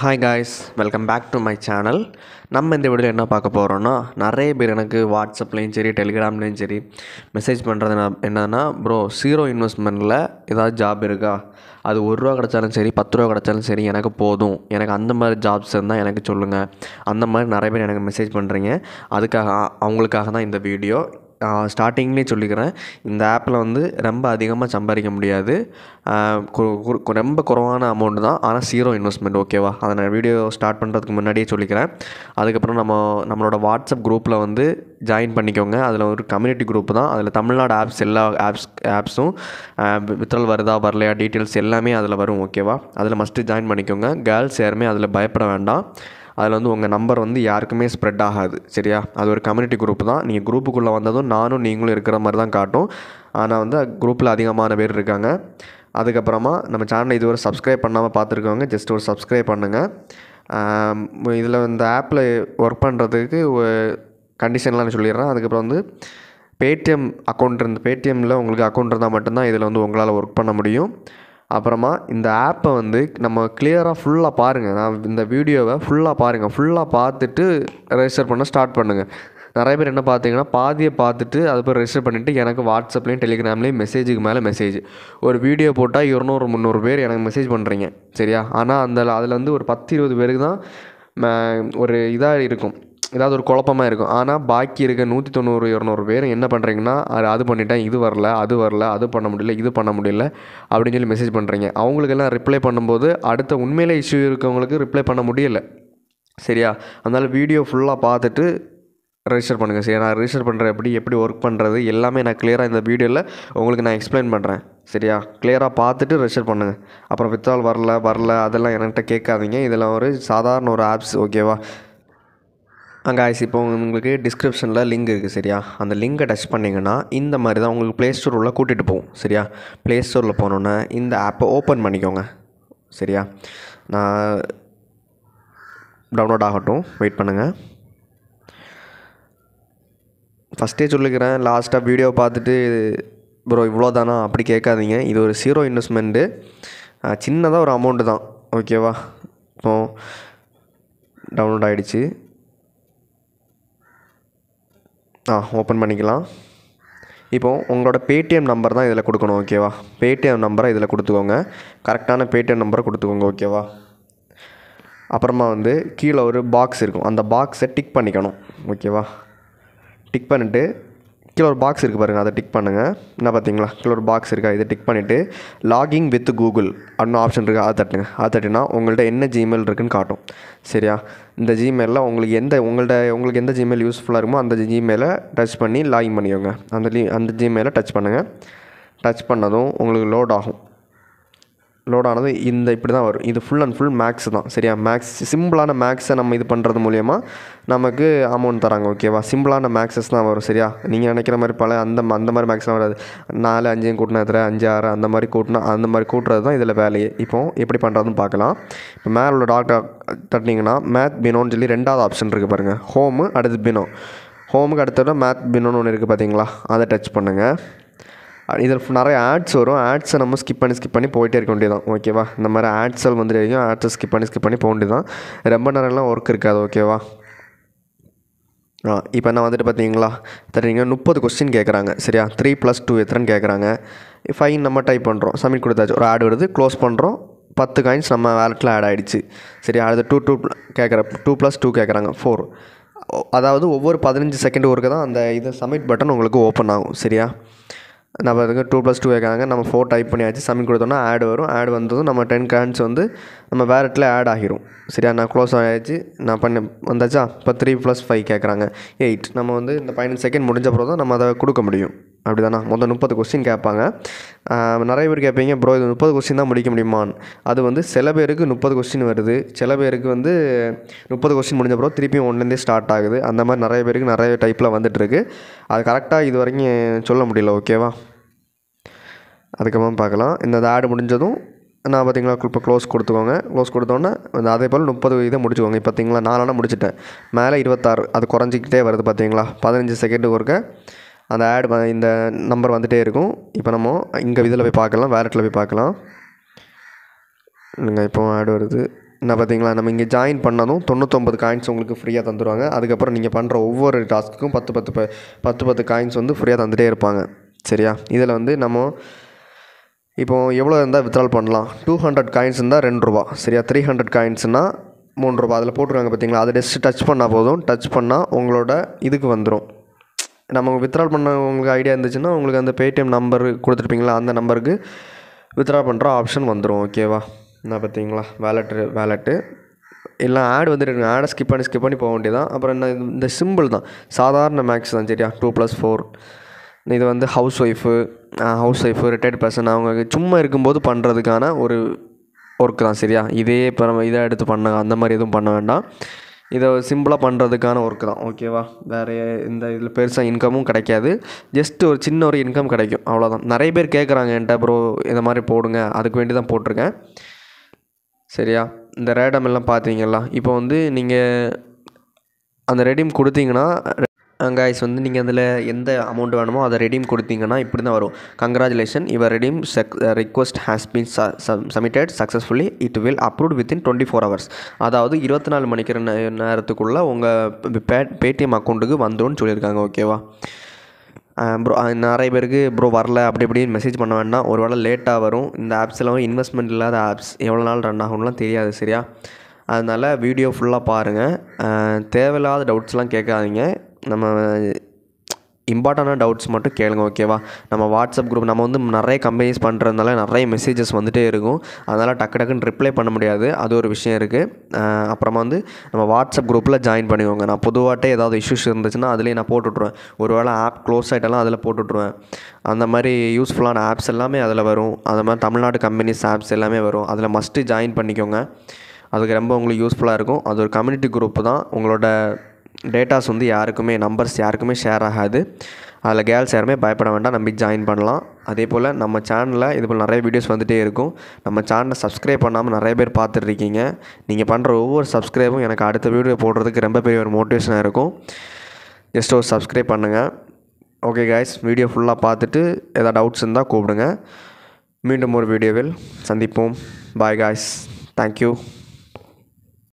Hi guys welcome back to my channel நம்ம இந்த வீடியோவில் என்ன பார்க்க போகிறோன்னா நிறைய பேர் எனக்கு வாட்ஸ்அப்லேயும் சரி டெலிகிராம்லேயும் சரி மெசேஜ் பண்ணுறது நான் என்னன்னா ப்ரோ ஜீரோ இன்வெஸ்ட்மெண்ட்டில் ஏதாவது ஜாப் இருக்கா? அது ஒரு ரூபா கிடச்சாலும் சரி பத்து ரூபா கிடச்சாலும் சரி எனக்கு போதும். எனக்கு அந்த மாதிரி ஜாப்ஸ் இருந்தால் எனக்கு சொல்லுங்கள் அந்த மாதிரி நிறைய பேர் எனக்கு மெசேஜ் பண்ணுறீங்க அதுக்காக அவங்களுக்காக தான் இந்த வீடியோ ஸ்டார்டிங்லேயே சொல்லிக்கிறேன். இந்த ஆப்பில் வந்து ரொம்ப அதிகமாக சம்பாதிக்க முடியாது. கு- கு- ரொம்ப குறைவான அமௌண்ட் தான். ஆனால் ஜீரோ இன்வெஸ்ட்மெண்ட் ஓகேவா அதை நான் வீடியோ ஸ்டார்ட் பண்ணுறதுக்கு முன்னாடியே சொல்லிக்கிறேன். அதுக்கப்புறம் நம்ம நம்மளோட வாட்ஸ்அப் குரூப்பில் வந்து ஜாயின் பண்ணிக்கோங்க. அதில் ஒரு கம்யூனிட்டி குரூப் தான். அதில் தமிழ்நாடு ஆப்ஸ் எல்லா ஆப்ஸ் ஆப்ஸும் வித்ரல் வருதா வரலையா டீட்டெயில்ஸ் எல்லாமே அதில் வரும் ஓகேவா அதில் மஸ்ட்டு ஜாயின் பண்ணிக்கோங்க. கேர்ள்ஸ் யாருமே அதில் பயப்பட வேண்டாம். அதில் வந்து உங்கள் நம்பர் வந்து யாருக்குமே ஸ்ப்ரெட் ஆகாது சரியா? அது ஒரு கம்யூனிட்டி குரூப் தான். நீங்கள் குரூப்புக்குள்ளே வந்ததும் நானும் நீங்களும் இருக்கிற மாதிரி தான் காட்டும். ஆனால் வந்து குரூப்பில் அதிகமான பேர் இருக்காங்க. அதுக்கப்புறமா நம்ம சேனலை இதுவரை சப்ஸ்கிரைப் பண்ணாமல் பார்த்துருக்கவங்க ஜஸ்ட் ஒரு சப்ஸ்கிரைப் பண்ணுங்கள் இதில் இந்த ஆப்பில் ஒர்க் பண்ணுறதுக்கு கண்டிஷன்லாம் நான் சொல்லிடுறேன். அதுக்கப்புறம் வந்து பேடிஎம் அக்கௌண்ட் இருந்து பேடிஎம்மில் உங்களுக்கு அக்கௌண்ட் இருந்தால் மட்டும்தான் இதில் வந்து உங்களால் ஒர்க் பண்ண முடியும். அப்புறமா இந்த ஆப்பை வந்து நம்ம கிளியராக ஃபுல்லாக பாருங்கள் நான் இந்த வீடியோவை ஃபுல்லாக பாருங்கள் ஃபுல்லாக பார்த்துட்டு ரெஜிஸ்டர் பண்ண ஸ்டார்ட் பண்ணுங்கள் நிறைய பேர் என்ன பார்த்தீங்கன்னா பாதியை பார்த்துட்டு அதுக்கப்புறம் ரெஜிஸ்டர் பண்ணிவிட்டு எனக்கு வாட்ஸ்அப்லேயும் டெலிகிராம்லேயும் மெசேஜுக்கு மேலே மெசேஜ் ஒரு வீடியோ போட்டால் இருநூறு முந்நூறு பேர் எனக்கு மெசேஜ் பண்ணுறீங்க சரியா? ஆனால் அந்த அதில் வந்து ஒரு பத்து இருபது பேருக்கு தான் ம- ஒரு இதாக இருக்கும். ஏதாவது ஒரு குழப்பமாக இருக்கும். ஆனால் பாக்கி இருக்க நூற்றி தொண்ணூறு இரநூறு பேர் என்ன பண்ணுறீங்கன்னா அது அது பண்ணிட்டேன் இது வரல அது வரல அது பண்ண முடியல இது பண்ண முடியல அப்படின்னு சொல்லி மெசேஜ் பண்ணுறீங்க அவங்களுக்கெல்லாம் ரிப்ளை பண்ணும்போது அடுத்த உண்மையிலே இஷ்யூ இருக்கவங்களுக்கு ரிப்ளை பண்ண முடியல. சரியா? அதனால் வீடியோ ஃபுல்லாக பார்த்துட்டு ரெஜிஸ்டர் பண்ணுங்கள் சரி நான் ரெஜிஸ்டர் பண்ணுற எப்படி எப்படி ஒர்க் பண்ணுறது எல்லாமே நான் கிளியராக இந்த வீடியோவில் உங்களுக்கு நான் எக்ஸ்பிளைன் பண்ணுறேன் சரியா? கிளியராக பார்த்துட்டு ரெஜிஸ்டர் பண்ணுங்கள் அப்புறம் வித்தால் வரல வரல அதெல்லாம் என்கிட்ட கேட்காதீங்க. இதெல்லாம் ஒரு சாதாரண ஒரு ஆப்ஸ் ஓகேவா காய்ஸ் இப்போ உங்களுக்கு டிஸ்கிரிப்ஷனில் லிங்க் இருக்குது சரியா? அந்த லிங்கை டச் பண்ணிங்கன்னா இந்த மாதிரி தான் உங்களுக்கு ப்ளே ஸ்டோர் உள்ள கூட்டிகிட்டு போகும் சரியா? ப்ளே ஸ்டோரில் போனோன்னே இந்த ஆப்பை ஓப்பன் பண்ணிக்கோங்க சரியா? நான் டவுன்லோட் ஆகட்டும் வெயிட் பண்ணுங்கள் ஃபஸ்ட்டே சொல்லிக்கிறேன் லாஸ்ட்டாக வீடியோ பார்த்துட்டு ப்ரோ இவ்வளோ தானா அப்படி கேட்காதீங்க. இது ஒரு ஜீரோ இன்வெஸ்ட்மெண்ட்டு சின்னதாக ஒரு அமௌண்ட்டு தான் ஓகேவா இப்போ டவுன்லோட் ஆகிடுச்சு ஆ ஓப்பன் பண்ணிக்கலாம். இப்போது உங்களோட பேடிஎம் நம்பர் தான் இதில் கொடுக்கணும் ஓகேவா பேடிஎம் நம்பரை இதில் கொடுத்துக்கோங்க. கரெக்டான பேடிஎம் நம்பரை கொடுத்துக்கோங்க ஓகேவா அப்புறமா வந்து கீழே ஒரு பாக்ஸ் இருக்கும். அந்த பாக்ஸை டிக் பண்ணிக்கணும் ஓகேவா டிக் பண்ணிவிட்டு கீழே ஒரு பாக்ஸ் இருக்குது பாருங்கள் அதை டிக் பண்ணுங்கள் என்ன பார்த்தீங்களா கீழே ஒரு பாக்ஸ் இருக்கா? இதை டிக் பண்ணிவிட்டு லாகிங் வித் கூகுள் அப்படின்னு ஆப்ஷன் இருக்குது அதை தட்டுங்க. அதை தட்டினா உங்கள்கிட்ட என்ன ஜிமெயில் இருக்குன்னு காட்டும். சரியா? இந்த ஜிமெயிலில் உங்களுக்கு எந்த உங்கள்கிட்ட உங்களுக்கு எந்த ஜிமெயில் யூஸ்ஃபுல்லாக இருக்குமோ அந்த ஜிமெயிலை டச் பண்ணி லாகின் பண்ணிக்கோங்க. அந்த லீ அந்த ஜிமெயிலை டச் பண்ணுங்கள் டச் பண்ணதும் உங்களுக்கு லோட் ஆகும். லோடானது இந்த இப்படி தான் வரும். இது ஃபுல் அண்ட் ஃபுல் மேக்ஸ் தான். சரியா? மேக்ஸ் சிம்பிளான மேக்ஸை நம்ம இது பண்ணுறது மூலயமா நமக்கு அமௌண்ட் தராங்க. ஓகேவா சிம்பிளான மேக்ஸஸ் தான் வரும். சரியா? நீங்கள் நினைக்கிற மாதிரி பல அந்த அந்த மாதிரி மேக்ஸ்லாம் வராது. நாலு அஞ்சையும் கூட்டினா எத்தனை? அஞ்சு ஆறு அந்த மாதிரி கூட்டினா அந்த மாதிரி கூட்டுறது தான் இதில் வேலையே. இப்போ எப்படி பண்ணுறதுன்னு பார்க்கலாம். இப்போ மேலே உள்ள டாக்டர் தட்டினீங்கன்னா மேத் பினோன்னு சொல்லி ரெண்டாவது ஆப்ஷன் இருக்குது பாருங்கள் ஹோமு அடுத்து பினோ ஹோமுக்கு அடுத்தது மேத் பினோன்னு ஒன்று இருக்குது பார்த்தீங்களா அதை டச் பண்ணுங்கள் இதில் நிறைய ஆட்ஸ் வரும். ஆட்ஸை நம்ம ஸ்கிப் பண்ணி ஸ்கிப் பண்ணி போயிட்டே இருக்க வேண்டியதான் ஓகேவா இந்த மாதிரி ஆட்ஸல் வந்து வரைக்கும் ஆட்ஸை ஸ்கிப் பண்ணி ஸ்கிப் பண்ணி போக வேண்டியதான் ரொம்ப நேரம்லாம் ஒர்க் இருக்காது. ஓகேவா ஆ இப்போ நான் வந்துட்டு பார்த்தீங்களா தெரியுங்க முப்பது கொஸ்டின் கேட்குறாங்க சரியா? த்ரீ ப்ளஸ் டூ எத்தனைன்னு கேட்குறாங்க ஃபைன் நம்ம டைப் பண்ணுறோம் சப்மிட் கொடுத்தாச்சு. ஒரு ஆட் வருது. க்ளோஸ் பண்ணுறோம் பத்து காயின்ஸ் நம்ம வேலெட்டில் ஆட் ஆகிடுச்சு சரி அடுத்து டூ டூ கேட்குற டூ ப்ளஸ் டூ கேட்குறாங்க ஃபோர் அதாவது ஒவ்வொரு பதினஞ்சு செகண்ட் ஒர்க்கு தான் அந்த இது சப்மிட் பட்டன் உங்களுக்கு ஓப்பன் ஆகும். சரியா? நம்ம அதுக்கு டூ ப்ளஸ் டூ கேட்குறாங்க நம்ம ஃபோர் டைப் பண்ணியாச்சு. சம்மி கொடுத்தோன்னா ஆட் வரும். ஆட் வந்ததும் நம்ம டென் காயின்ஸ் வந்து நம்ம வேலெட்டில் ஆட் ஆகிரும். சரியா? நான் க்ளோஸ் ஆகிடுச்சு நான் பண்ண வந்தாச்சா? இப்போ த்ரீ ப்ளஸ் ஃபைவ் கேட்குறாங்க எயிட் நம்ம வந்து இந்த பதினஞ்சு செகண்ட் முடிஞ்ச பிறகு தான் நம்ம அதை கொடுக்க முடியும். அப்படி தானே மொத்தம் முப்பது கொஸ்டின் கேட்பாங்க. நிறைய பேர் கேட்பீங்க ப்ரோ இது முப்பது கொஸ்டின் தான் முடிக்க முடியுமான்னு? அது வந்து சில பேருக்கு முப்பது கொஸ்டின் வருது. சில பேருக்கு வந்து முப்பது கொஸ்டின் முடிஞ்ச பிறகு திருப்பியும் ஒன்றுலேருந்தே ஸ்டார்ட் ஆகுது. அந்த மாதிரி நிறைய பேருக்கு நிறைய டைப்பில் வந்துட்டுருக்கு. அது கரெக்டாக இது வரைக்கும் சொல்ல முடியல ஓகேவா அதுக்கப்புறம் பார்க்கலாம். இந்த ஆடு முடிஞ்சதும் நான் பார்த்தீங்களா இப்போ க்ளோஸ் கொடுத்துக்கோங்க. க்ளோஸ் கொடுத்தோன்னே அந்த அதே போல் முப்பது இதை முடிச்சுக்கோங்க. இப்போ பார்த்தீங்களா நாலானா முடிச்சிட்டேன். மேலே இருபத்தாறு அது குறைஞ்சிக்கிட்டே வருது பார்த்தீங்களா? பதினஞ்சு செகண்டுக்கு ஒருக்க. அந்த ஆட் இந்த நம்பர் வந்துகிட்டே இருக்கும். இப்போ நம்ம இங்கே இதில் போய் பார்க்கலாம் வேலெட்டில் போய் பார்க்கலாம். இல்லைங்க இப்போ ஆட் வருது. என்ன பார்த்தீங்களா நம்ம இங்கே ஜாயின் பண்ணதும் தொண்ணூற்றொம்பது காயின்ஸ் உங்களுக்கு ஃப்ரீயாக தந்துடுவாங்க அதுக்கப்புறம் நீங்கள் பண்ணுற ஒவ்வொரு டாஸ்க்குக்கும் பத்து பத்து ப- பத்து பத்து காயின்ஸ் வந்து ஃப்ரீயாக தந்துகிட்டே இருப்பாங்க. சரியா? இதில் வந்து நம்ம இப்போ எவ்வளோ இருந்தால் வித்ட்ரால் பண்ணலாம்? டூ ஹண்ட்ரட் காயின்ஸ் இருந்தால் ரெண்டு ரூபா. சரியா? த்ரீ ஹண்ட்ரட் காயின்ஸ்னால் மூணு ரூபா. அதில் போட்டுருக்காங்க பார்த்தீங்களா? அதை ஜஸ்ட் டச் பண்ணால் போதும். டச் பண்ணால் உங்களோட இதுக்கு வந்துடும் நம்ம வித்ட்ரால் பண்ண உங்களுக்கு ஐடியா இருந்துச்சுன்னா உங்களுக்கு அந்த பேடிஎம் நம்பர் கொடுத்துருப்பீங்களா? அந்த நம்பருக்கு வித்ட்ரா பண்ணுற ஆப்ஷன் வந்துடும் ஓகேவா என்ன பார்த்தீங்களா? வேலெட்டு வேலெட்டு இல்லை ஆட் வந்துட்டு ஆடை ஸ்கிப் பண்ணி ஸ்கிப் பண்ணி போக வேண்டியதான் அப்புறம் என்ன இந்த சிம்பிள் தான். சாதாரண மேக்ஸ் தான் சரியா? டூ ப்ளஸ் ஃபோர் இது வந்து house wife house wife retired person அவங்க சும்மா இருக்கும்போது பண்ணுறதுக்கான ஒரு ஒர்க் தான் சரியா? இதே இப்போ நம்ம இதை எடுத்து பண்ண அந்த மாதிரி எதுவும் பண்ண வேண்டாம். இதை சிம்பிளாக பண்ணுறதுக்கான ஒர்க் தான். ஓகேவா வேறு இந்த இதில் பெருசாக இன்கமும் கிடைக்காது. ஜஸ்ட் ஒரு சின்ன ஒரு இன்கம் கிடைக்கும். அவ்வளோதான் நிறைய பேர் கேட்குறாங்க என்கிட்ட ப்ரோ இந்த மாதிரி போடுங்க. அதுக்கு வேண்டி தான் போட்டிருக்கேன். சரியா? இந்த ரேடம் எல்லாம் பார்த்தீங்களா இப்போ வந்து நீங்கள் அந்த ரெடீம் கொடுத்தீங்கன்னா கைஸ் வந்து நீங்கள் அதில் எந்த அமௌண்ட் வேணுமோ அதை ரெடீம் கொடுத்தீங்கன்னா இப்படி தான் வரும் congratulation your redeem check request has been submitted successfully it will approved within twenty four hours அதாவது இருபத்தி நாலு மணிக்கிற நேரத்துக்குள்ளே உங்கள் பே பேடிஎம் அக்கௌண்ட்டுக்கு வந்துடும் சொல்லியிருக்காங்க ஓகேவா ப்ரோ நிறைய பேருக்கு ப்ரோ வரல அப்படி இப்படின்னு மெசேஜ் பண்ண வேண்டாம். ஒரு வேளை லேட்டாக வரும். இந்த ஆப்ஸ்லாம் இன்வெஸ்ட்மெண்ட் இல்லாத ஆப்ஸ் எவ்வளோ நாள் ரன் ஆகும்லாம் தெரியாது சரியா? அதனால் வீடியோ ஃபுல்லாக பாருங்கள் தேவையில்லாத டவுட்ஸ்லாம் கேட்காதீங்க. நம்ம இம்பார்ட்டண்டான டவுட்ஸ் மட்டும் கேளுங்க ஓகேவா நம்ம வாட்ஸ்அப் குரூப் நம்ம வந்து நிறைய கம்பெனிஸ் பண்ணுறதுனால நிறைய மெசேஜஸ் வந்துகிட்டே இருக்கும். அதனால் டக்கு டக்குன்னு ரிப்ளை பண்ண முடியாது. அது ஒரு விஷயம் இருக்குது அப்புறமா வந்து நம்ம வாட்ஸ்அப் குரூப்பில் ஜாயின் பண்ணிக்கோங்க. நான் பொதுவாகட்டே ஏதாவது இஷ்யூஸ் இருந்துச்சுன்னா அதுலேயே நான் போட்டுவிட்ருவேன் ஒருவேளை ஆப் க்ளோஸ் ஆகிட்டாலும் அதில் போட்டுவிட்ருவேன் அந்த மாதிரி யூஸ்ஃபுல்லான ஆப்ஸ் எல்லாமே அதில் வரும். அது மாதிரி தமிழ்நாடு கம்பெனிஸ் ஆப்ஸ் எல்லாமே வரும். அதில் மஸ்ட்டு ஜாயின் பண்ணிக்கோங்க. அதுக்கு ரொம்ப உங்களுக்கு யூஸ்ஃபுல்லாக இருக்கும். அது ஒரு கம்யூனிட்டி குரூப் தான். உங்களோட டேட்டாஸ் வந்து யாருக்குமே நம்பர்ஸ் யாருக்குமே ஷேர் ஆகாது. அதில் கேர்ள்ஸ் யாருமே பயப்பட வேண்டாம். நம்பி ஜாயின் பண்ணலாம். அதே போல் நம்ம சேனலில் இது போல் நிறைய வீடியோஸ் வந்துகிட்டே இருக்கும். நம்ம சேனலை சப்ஸ்கிரைப் பண்ணாமல் நிறைய பேர் பார்த்துட்ருக்கீங்க நீங்கள் பண்ணுற ஒவ்வொரு சப்ஸ்கிரைபும் எனக்கு அடுத்த வீடியோ போடுறதுக்கு ரொம்ப பெரிய ஒரு மோட்டிவேஷனாக இருக்கும். ஜஸ்ட் ஒரு சப்ஸ்கிரைப் பண்ணுங்கள் ஓகே கைஸ் வீடியோ ஃபுல்லாக பார்த்துட்டு எதாவது டவுட்ஸ் இருந்தால் கூப்பிடுங்க. மீண்டும் ஒரு வீடியோவில் சந்திப்போம். Bye guys thank you